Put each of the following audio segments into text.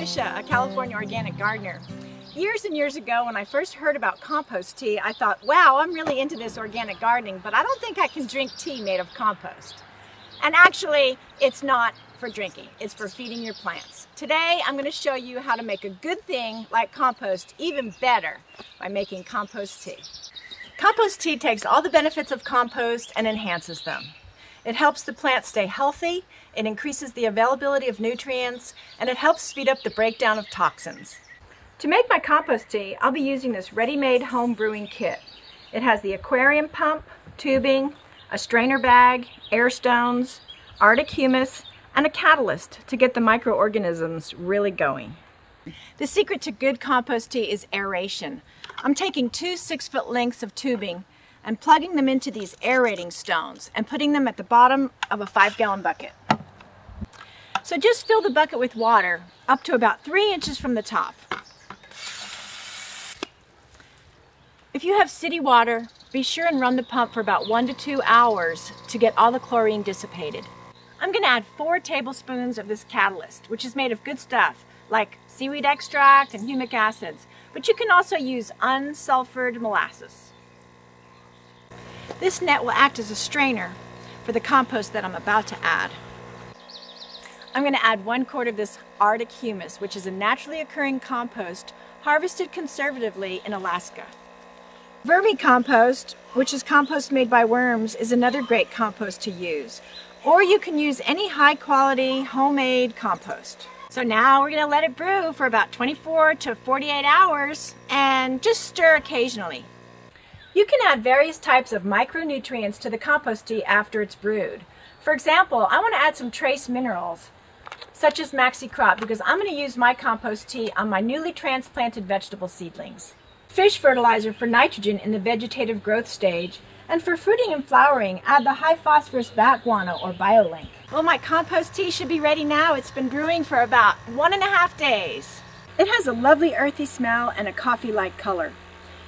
A California organic gardener. Years and years ago when I first heard about compost tea, I thought, wow, I'm really into this organic gardening, but I don't think I can drink tea made of compost. And actually, it's not for drinking, it's for feeding your plants. Today, I'm gonna show you how to make a good thing like compost even better by making compost tea. Compost tea takes all the benefits of compost and enhances them. It helps the plant stay healthy, it increases the availability of nutrients, and it helps speed up the breakdown of toxins. To make my compost tea, I'll be using this ready-made home brewing kit. It has the aquarium pump, tubing, a strainer bag, air stones, arctic humus, and a catalyst to get the microorganisms really going. The secret to good compost tea is aeration. I'm taking two six-foot lengths of tubing and plugging them into these aerating stones and putting them at the bottom of a five gallon bucket. So just fill the bucket with water up to about three inches from the top. If you have city water, be sure and run the pump for about one to two hours to get all the chlorine dissipated. I'm going to add four tablespoons of this catalyst, which is made of good stuff like seaweed extract and humic acids, but you can also use unsulfured molasses. This net will act as a strainer for the compost that I'm about to add. I'm going to add one quart of this Arctic humus, which is a naturally occurring compost harvested conservatively in Alaska. Vermicompost, which is compost made by worms, is another great compost to use. Or you can use any high quality homemade compost. So now we're going to let it brew for about 24 to 48 hours and just stir occasionally. You can add various types of micronutrients to the compost tea after it's brewed. For example, I want to add some trace minerals, such as Maxicrop, because I'm going to use my compost tea on my newly transplanted vegetable seedlings. Fish fertilizer for nitrogen in the vegetative growth stage, and for fruiting and flowering, add the high phosphorus bat guano or BioLink. Well, my compost tea should be ready now. It's been brewing for about one and a half days. It has a lovely earthy smell and a coffee-like color.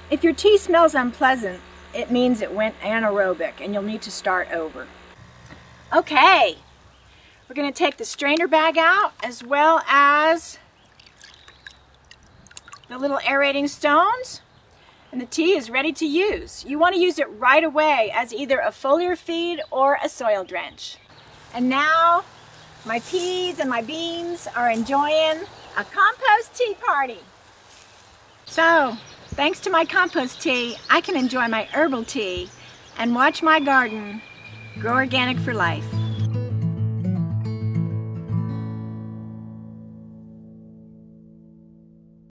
If your tea smells unpleasant, it means it went anaerobic and you'll need to start over. Okay, we're going to take the strainer bag out as well as the little aerating stones and the tea is ready to use. You want to use it right away as either a foliar feed or a soil drench. And now my peas and my beans are enjoying a compost tea party. So Thanks to my compost tea, I can enjoy my herbal tea and watch my garden grow organic for life.